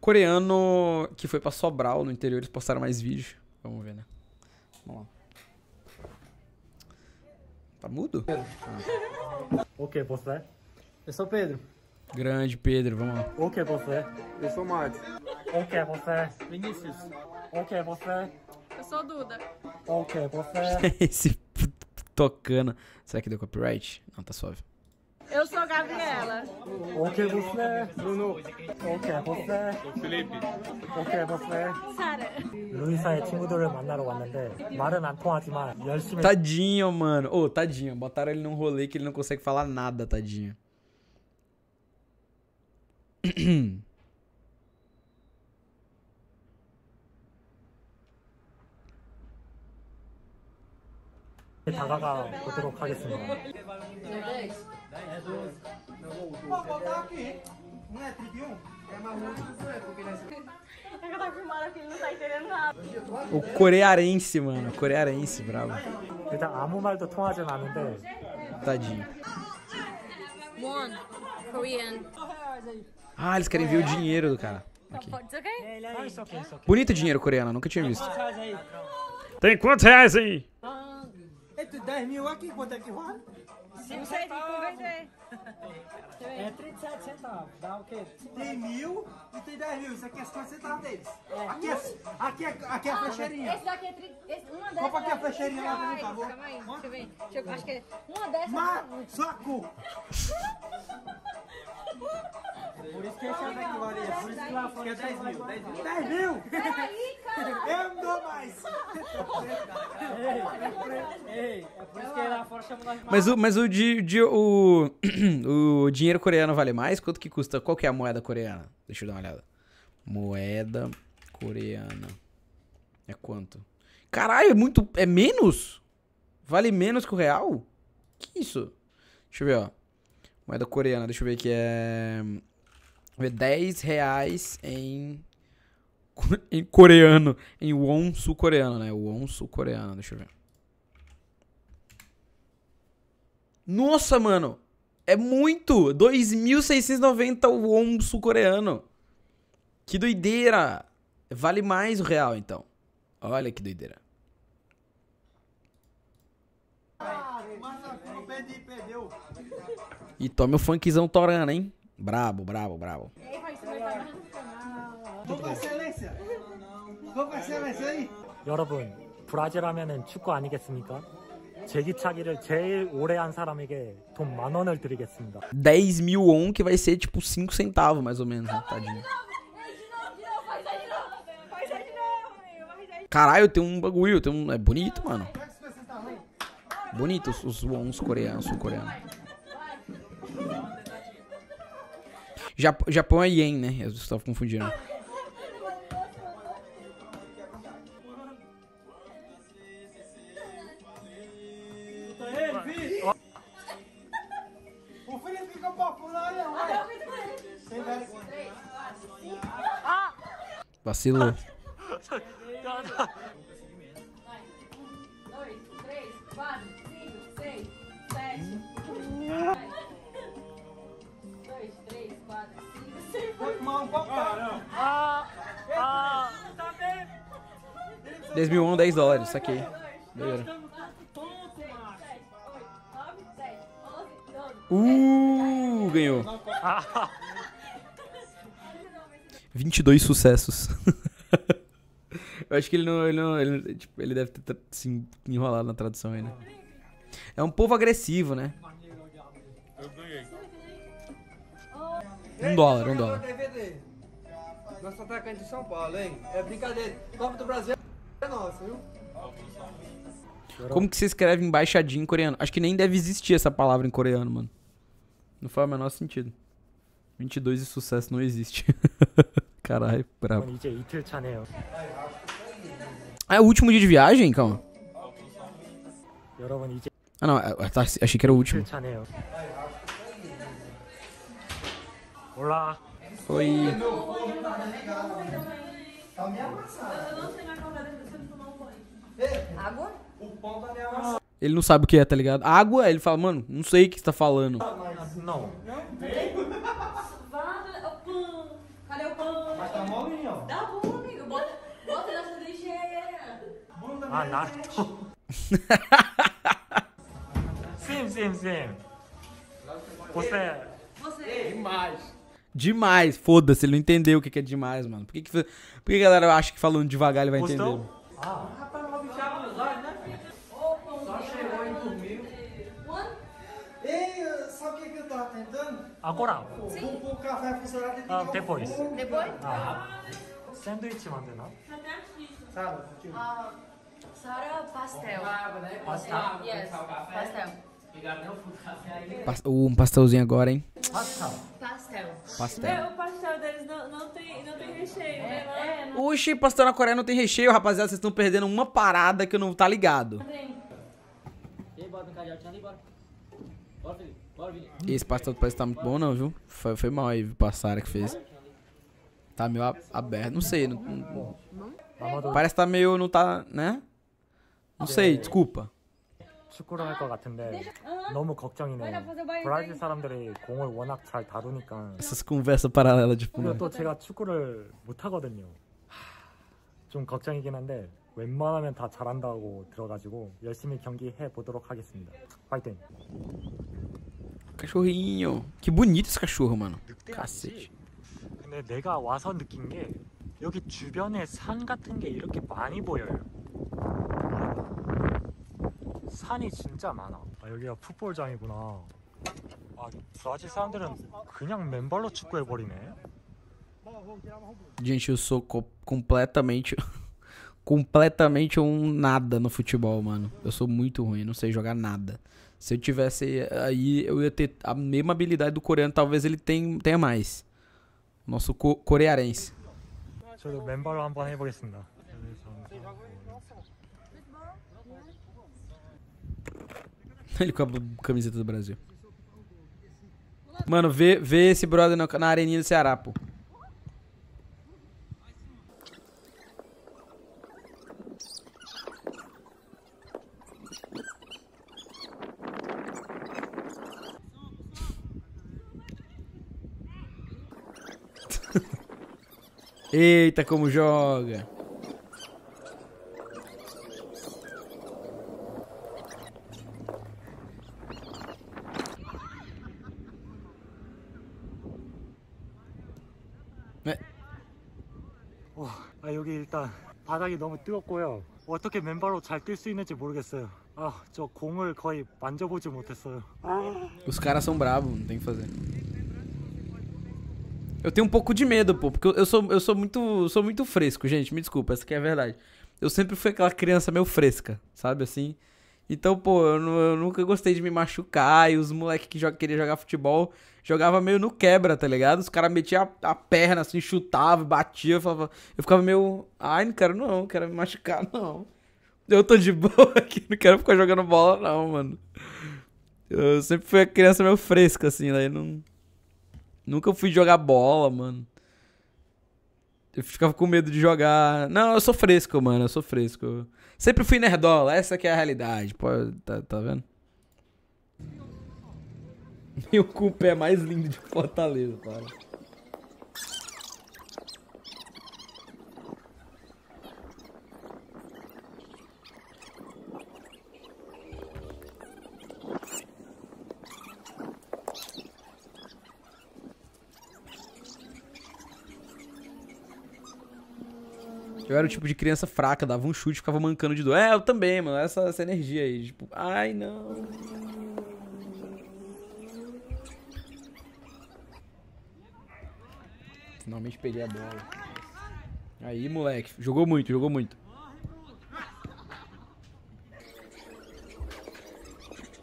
Coreano que foi pra Sobral, no interior, eles postaram mais vídeos. Vamos ver, né? Vamos lá. Tá mudo? O que você é? Eu sou Pedro. Grande Pedro, vamos lá. O que você é? Eu sou Marcos. O que você? Vinícius. O que você? Eu sou Duda. O que você? Esse tocando. Será que deu copyright? Não, tá suave. Eu sou Gabriela. O que você é? Bruno. O que você é? Felipe. O que você é? Sara. 루이사의 친구들을 만나러 왔는데 말은 안 통하지만 열심히 Tadinho, mano. Ô, tadinho. Botaram ele num rolê que ele não consegue falar nada, tadinho. 다가가 보도록 하겠습니다. É que eu tô filmando aqui, ele não tá entendendo nada. O corearense, mano. Corearense, bravo. 일단 아무 말도 통하진 않는데 Tadinho. One. Korean. Ah, eles querem ver o dinheiro do cara. Aqui. It's okay? Bonito dinheiro coreano, nunca tinha visto. Tem quantos reais aí? Entre 10 mil aqui, quanto é que vale? Não sei de converter. É 37 centavos. Dá o quê? Tem mil e tem 10 mil. Isso aqui é 50 centavos deles. Aqui é, aqui é, aqui é a flecheirinha. Esse daqui é tri... esse, uma dessas. Qual foi que é a é flecheirinha lá pra mim, 20 por favor? Calma aí, deixa eu ver. Deixa eu, acho que é uma dessas. Mas, soco! Por isso que esse é daqui varia. Por isso que lá fora é 10 mil. 10 mil. 10 mil! Peraí, cara. Eu não dou mais! Ei, é por isso que lá fora chama nós de Mas o, mas o, di, di- o, o dinheiro coreano vale mais? Quanto que custa? Qual que é a moeda coreana? Deixa eu dar uma olhada. Moeda coreana. É quanto? Caralho, é muito. É menos? Vale menos que o real? Que isso? Deixa eu ver, ó. Moeda coreana, deixa eu ver aqui. É. Deixa eu ver, 10 reais em. Em coreano. Em won sul-coreano, né? Won sul-coreano, deixa eu ver. Nossa, mano. É muito! 2.690 won sul-coreano. Que doideira! Vale mais o real, então. Olha que doideira. E tome o funkzão torando, hein? Brabo, brabo, brabo. Vamos com excelência. Vamos com excelência aí. 여러분 브라질 하면은 축구 아니겠습니까? 제기차기를 제일 오래 한 사람에게 돈 만 원을 드리겠습니다. 10 mil won, que vai ser tipo 5 centavos, mais ou menos, né? Tadinho. Ei, de novo, de novo, faz aí de novo. Faz aí de novo, amigo, faz aí. Caralho, tem um bagulho, tem um... É bonito, mano. Bonito os, os wons coreanos, sul-coreanos. Jap- Japão é yen, né? Eu estava confundindo. O 10 mil won, 10 dólares, saquei. Doideira. Uh, ganhou. 22 sucessos. Eu acho que ele não. Ele, não, ele, tipo, ele deve ter se enrolado na tradução aí, né? É um povo agressivo, né? Um dólar, um dólar. Nosso atacante de São Paulo, hein? É brincadeira. Copa do Brasil nossa, viu? Como que se escreve embaixadinho em coreano? Acho que nem deve existir essa palavra em coreano, mano. Não faz o menor sentido. 22 e sucesso não existe. Caralho, brabo. Ah, é o último dia de viagem? Calma. Ah, não. É, é, tá, achei que era o último. Olá. Oi. Tá me amassado. Eu não sei Água? O pão tá meio amassado. Ele não sabe o que é, tá ligado? Água, ele fala, mano, não sei o que você tá falando. Ah, não. Não, tem. Vada, é o pão. Cadê o pão? Mas tá molinho, ó. Dá bom, amigo. Bota, bota na trincheira. Ah, sim, sim, sim. Você... É. Você... Demais. Demais. Foda-se, ele não entendeu o que é demais, mano. Por que, que, por que a galera acha que falando devagar ele vai Postou? entender? Ah. tentando? 아고라 O, o café funcionar tem que 아 ligar o depois fogo, Depois? 아 샌드위치 만드나? Sabe? Tipo, Ah, Sara pastel. 파스타 Yes. Pastel. Pas- Um pastelzinho agora, hein? 파스타 Pastel. Pastel. É, o pastel deles não, não, tem, não tem recheio, né? É, Oxi, pastel na Coreia não tem recheio, rapaziada. Vocês estão perdendo uma parada que eu não tá ligado. E aí, bora brincar de altinha ali, bora. Esse pastel parece que tá muito bom, não, viu? Foi, foi mal aí, viu? A Sara que fez. Tá meio a- aberto. Não sei. não- não- 아마도 parece que tá meio. Não tá. né? Não sei, desculpa. 축구를 할 것 같은데 너무 걱정이네 브라질 사람들이 공을 워낙 잘 다루니까 Essas conversas paralelas de 그리고 fundo. 또 제가 축구를 못하거든요 좀 걱정이긴 한데 웬만하면 다 잘한다고 들어가지고 열심히 경기해 보도록 하겠습니다 파이팅 Cachorrinho. Que bonito esse cachorro, mano. Cacete. 근데 내가 와서 느낀 게 여기 주변에 산 같은 게 이렇게 많이 보여요. 산이 진짜 많아. 아, 여기가 풋볼장이구나. 아, 브라질 사람들은 그냥 맨발로 축구해 버리네. Gente, eu sou co- completamente. completamente um nada no futebol, mano. Eu sou muito ruim, não sei jogar nada. Se eu tivesse aí, eu ia ter a mesma habilidade do coreano, talvez ele tenha, tenha mais. Nosso co corearense. 저도 맨발로 한번 해보겠습니다. Ele com a b- camiseta do Brasil. Mano, vê, vê esse brother na, na areninha do Ceará, pô. Eita, como joga. 아 여기 일단 바닥이 너무 뜨겁고요. 어떻게 맨발로 잘 뛸 수 있는지 모르겠어요. 아 저 공을 거의 만져보지 못했어요. Os caras são bravos, não tem o que fazer. Eu tenho um pouco de medo, pô, porque eu- sou, eu sou muito, sou muito fresco, gente, me desculpa, essa aqui é a verdade. Eu sempre fui aquela criança meio fresca, sabe assim? Então, pô, eu, eu nunca gostei de me machucar e os moleques que queriam jogar futebol jogava meio no quebra, tá ligado? Os caras metiam a, a perna assim, chutavam, batiam, eu, falava, eu ficava meio, ai, não quero não, não quero me machucar não. Eu tô de boa aqui, não quero ficar jogando bola não, mano. Eu sempre fui a criança meio fresca, assim, daí não. Nunca fui jogar bola, mano. Eu ficava com medo de jogar. Não, eu sou fresco, mano, eu sou fresco. Sempre fui nerdola, essa que é a realidade. Pô, tá, tá vendo? Com o pé mais lindo de Fortaleza, cara. Eu era o tipo de criança fraca, dava um chute e ficava mancando de dor. É, eu também, mano. Essa, essa energia aí. Tipo, ai não. Finalmente peguei a bola. Aí, moleque. Jogou muito, jogou muito.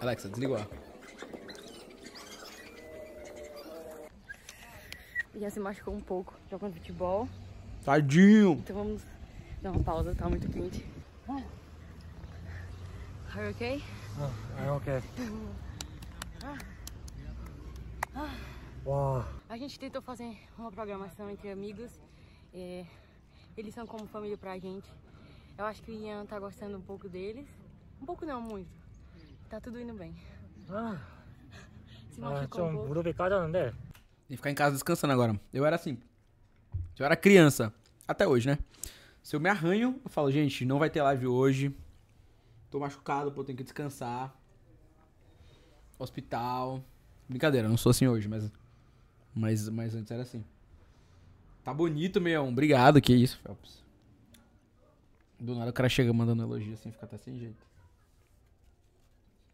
Alexa, desligou. Já se machucou um pouco jogando futebol. Tadinho. Então vamos dar uma pausa, tá muito quente. Ah. Are you okay? Ah, I'm okay. Ah. Wow. A gente tentou fazer uma programação entre amigos. É, eles são como família pra gente. Eu acho que o Ian tá gostando um pouco deles. Um pouco não, muito. Tá tudo indo bem. Ah. Se machucou ah, um pouco. E ficar em casa descansando agora. Eu era assim. Eu era criança. Até hoje, né? Se eu me arranho, eu falo, gente, não vai ter live hoje. Tô machucado, pô, tenho que descansar. Hospital. Brincadeira, não sou assim hoje, mas. Mas, mas antes era assim. Tá bonito, meu. Obrigado, que isso, Phelps. Do nada o cara chega mandando elogio assim, fica até sem jeito.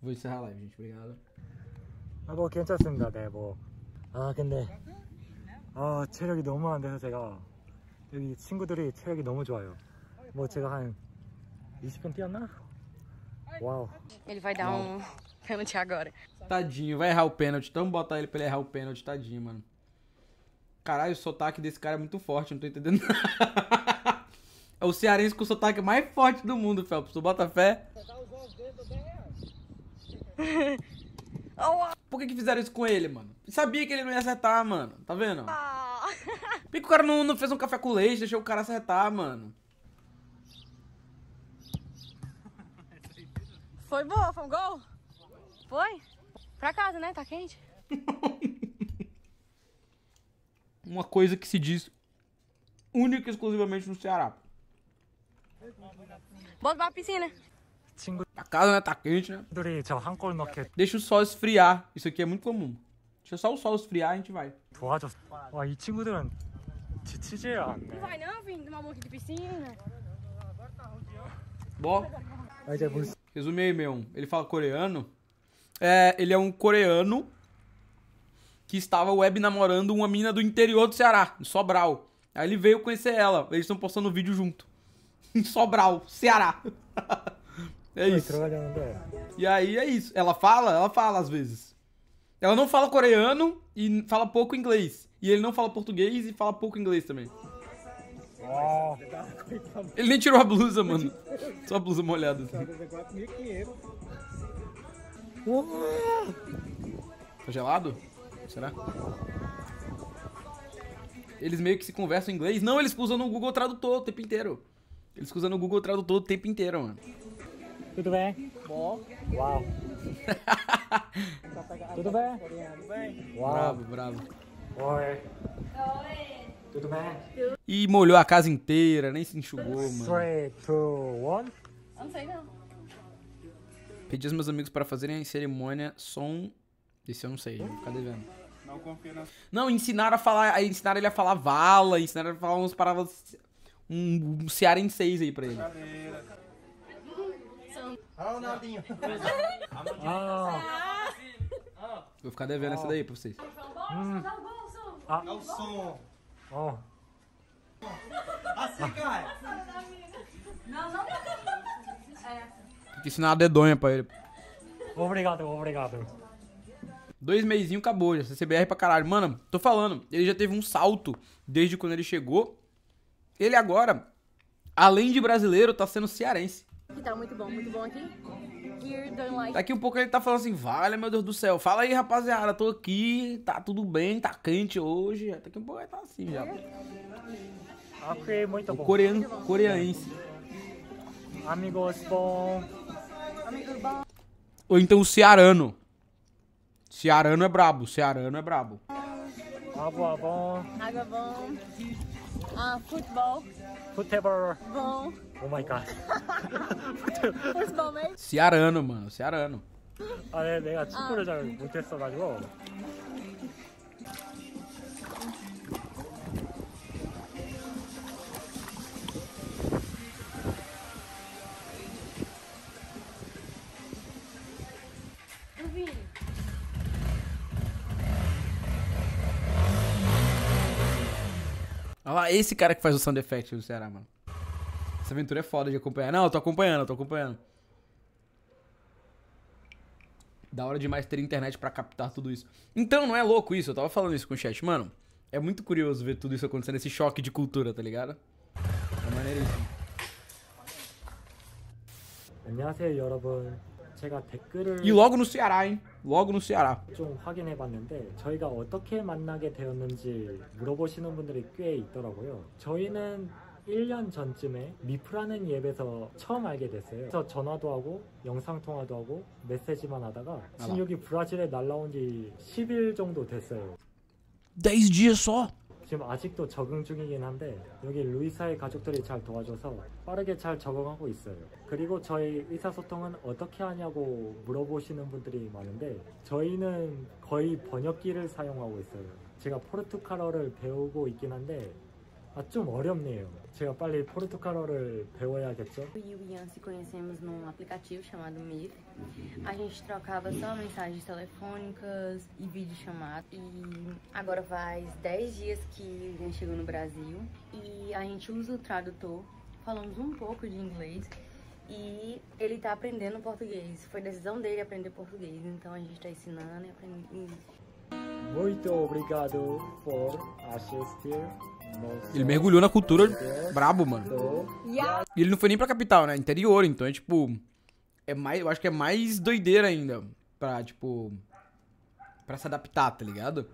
Vou encerrar a live, gente. Obrigado. 아, 뭐 괜찮습니다. 네, 뭐. 아, 근데 아, 체력이 너무 안 돼서 제가 여기 친구들이 체력이 너무 좋아요. 뭐 제가 한 20분 뛰었나? 와우. Ele vai dar um pênalti agora. Tadinho, vai errar o pênalti. Então botar ele pra ele errar o pênalti, tadinho, mano. Caralho, o sotaque desse cara é muito forte, não tô entendendo nada. É o cearense com o sotaque mais forte do mundo, Phelps. Tu bota fé? Por que, que fizeram isso com ele, mano? Sabia que ele não ia acertar, mano. Tá vendo? Por que, que o cara não, não fez um café com leite, deixou o cara acertar, mano? Foi boa, foi um gol? Foi? Pra casa, né? Tá quente? Uma coisa que se diz única e exclusivamente no Ceará. Bota pra piscina. 친구들이 A casa, né? Tá quente, né? 저 한 골 넣게 Deixa o sol esfriar. Isso aqui é muito comum. Deixa só o sol esfriar e a gente vai. 도와줬어. 와, 이 친구들은 지치지 않네. Não vai não, filho? Tomar um pouquinho de piscina. Bom, 아, 이제 물 resumir aí, meu. Ele fala coreano. É, ele é um coreano que estava web namorando uma mina do interior do Ceará, em Sobral. Aí ele veio conhecer ela. Eles estão postando vídeo junto. Em Sobral, Ceará. É isso. É. E aí é isso. Ela fala, ela fala às vezes. Ela não fala coreano e fala pouco inglês. E ele não fala português e fala pouco inglês também. Oh. Ele nem tirou a blusa, mano. Só a blusa molhada. Assim. Tá gelado? Será? Eles meio que se conversam em inglês. Não, eles usam no Google Tradutor o tempo inteiro. Eles usam no Google Tradutor o tempo inteiro, mano tudo bem? Bom. Uau. tudo bem? Uau. Bravo, bravo. Oi. Tudo bem? E molhou a casa inteira, nem se enxugou, mano. 3, 2, 1. Eu não sei não. Pedi aos meus amigos para fazerem a cerimônia som. Esse eu não sei, vou ficar devendo. Não confia na Não, ensinaram a falar. Ensinaram ele a falar vala, ensinaram ele a falar umas palavras. Um, um cearenseis aí pra ele. cadeira. Olha o Naldinho. Ah. Vou ficar devendo essa daí pra vocês. Hum. É o som. Ó. Assim, ah. cara. Não, não. É. Tem que ensinar a dedonha pra ele. Obrigado, obrigado. Dois meizinhos acabou, já CCBR pra caralho. Mano, tô falando, ele já teve um salto desde quando ele chegou. Ele agora, além de brasileiro, tá sendo cearense. Que tá muito bom, muito bom aqui. Like. Daqui um pouco ele tá falando assim, vale, meu Deus do céu. Fala aí, rapaziada, tô aqui, tá tudo bem, tá quente hoje. Daqui um pouco ele tá assim já. Ok, muito o. Coreano, muito bom. coreanense. Amigos bom. Amigos bom. Ou então o cearano. Cearano é brabo, cearano é brabo. Água bom. Água bom. Ah, futebol 푸테벌. bom. 오 마이 갓. Futebol mesmo. Cearano, mano, cearano. 아, 네, 내가 축구를 잘 못했어가지고. lá, esse cara que faz o sound effect do Ceará, mano. Essa aventura é foda de acompanhar. Não, eu tô acompanhando, eu tô acompanhando. Da hora demais ter internet pra captar tudo isso. Então, não é louco isso? Eu tava falando isso com o chat. Mano, é muito curioso ver tudo isso acontecendo, esse choque de cultura, tá ligado? É maneiríssimo. 안녕하세요, 여러분. 제가 댓글을 E logo no Ceará, hein? Logo no Ceará. 좀 확인해 봤는데 저희가 어떻게 만나게 되었는지 물어보시는 분들이 꽤 있더라고요. 저희는 1년 전쯤에 미프라는 앱에서 처음 알게 됐어요. 그래서 전화도 하고 영상 통화도 하고 메시지만 하다가. 여기 브라질에 날라온 지 10일 정도 됐어요. 10 dias só. 지금 아직도 적응 중이긴 한데 여기 루이사의 가족들이 잘 도와줘서 빠르게 잘 적응하고 있어요. 그리고 저희 의사소통은 어떻게 하냐고 물어보시는 분들이 많은데 저희는 거의 번역기를 사용하고 있어요. 제가 포르투갈어를 배우고 있긴 한데 아, 좀 어렵네요. 제가 빨리 포르투갈어를 배워야겠죠? Eu e o Ian se conhecemos num aplicativo chamado Meet. A gente trocava só mensagens telefônicas e videochamadas. E agora faz 10 dias que o Ian chegou no Brasil. E a gente usa o tradutor. Falamos um pouco de inglês. E ele tá aprendendo português. Foi decisão dele aprender português. Então a gente tá ensinando e aprendendo. Muito obrigado por assistir. Ele mergulhou na cultura brabo, mano. E ele não foi nem pra capital, né? Interior, então é tipo. É mais. Eu acho que é mais doideira ainda. Pra, tipo. Pra se adaptar, tá ligado?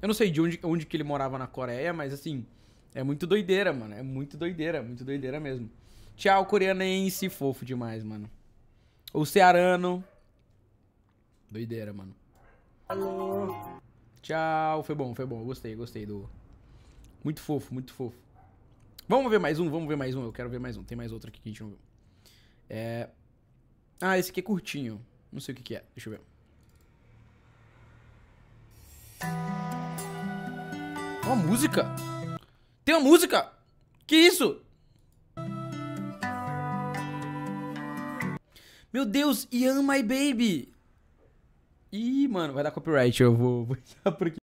Eu não sei de onde, onde que ele morava na Coreia, mas assim. É muito doideira, mano. É muito doideira, muito doideira mesmo. Tchau, coreanense. Fofo demais, mano. O cearano. Doideira, mano. Tchau. Foi bom, foi bom. Gostei, gostei do. Muito fofo, muito fofo. Vamos ver mais um, vamos ver mais um. Eu quero ver mais um. Tem mais outro aqui que a gente não viu. É. Ah, esse aqui é curtinho. Não sei o que, que é. Deixa eu ver. Uma música? Tem uma música? Que isso? Meu Deus, Ian My Baby. Ih, mano, vai dar copyright. Eu vou, vou por aqui.